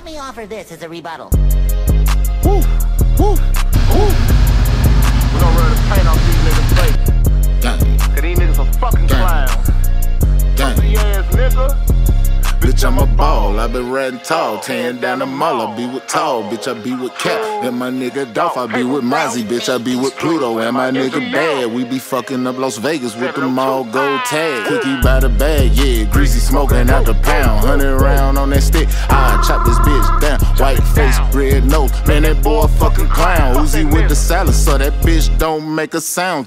Let me offer this as a rebuttal. Woo, woo, woo. We gonna run the paint off these niggas' face. Gang, Cause these niggas some fucking Gang. clowns. gang. Pussy ass nigga. Bitch, I'm a ball. I been riding tall, tearing down the mall. I be with tall, bitch. I be with Cap and my nigga Dolph. I be with Mozzie, bitch. I be with Pluto and my nigga Bad. We be fucking up Las Vegas with them all gold tag. Cookie by the bag, yeah. Greazzy smoking out the pound. Hundred round on that stick. I chop this bitch down. White face, red nose. Man, that boy a fucking clown. Uzi with the salad, so that bitch don't make a sound.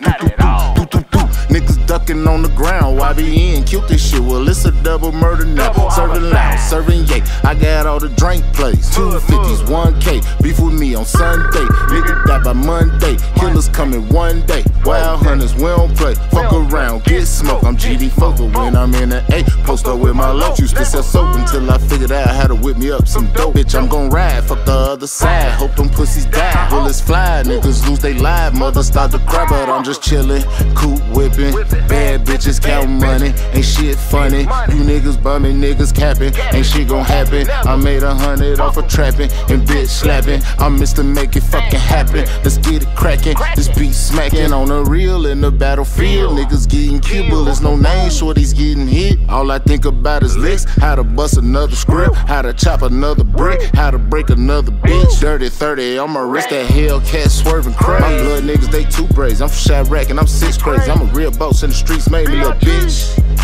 Niggas ducking on the ground. YBN cute this shit. Well, it's a double murder now. Serving loud, serving yay. I got all the drink plays. 250s, 1K. Beef with me on Sunday. Nigga die by Monday. Killers coming one day. Wild hunters, we don't play. Fuck around, get smoke. I'm GD Focal when I'm in the A. Post up with my low. Used to sell soap until I figured out how to whip me up some dope. Bitch, I'm gon' ride. Fuck the other side. Hope them pussies die. Bullets fly. Niggas lose they live. Mother start to cry, but I'm just chillin'. Coop whipping. Bad bitches count money. Ain't shit funny. You niggas bumming, niggas capping. Ain't shit gon' happen. I made a hundred off of trapping and bitch slapping. I'm Mr. Make It Fucking Happen. Let's get it crackin'. This beat smacking on the real in the battlefield. Niggas getting killed, bullets, no name, shorties getting hit. All I think about is licks. How to bust another script. How to chop another brick. How to break another bitch. Dirty 30 on my risk That Hellcat swerving crazy. My blood niggas, they two braids. I'm from Chiraq and I'm six crazy. I'm a real boss in the streets, made me a bitch.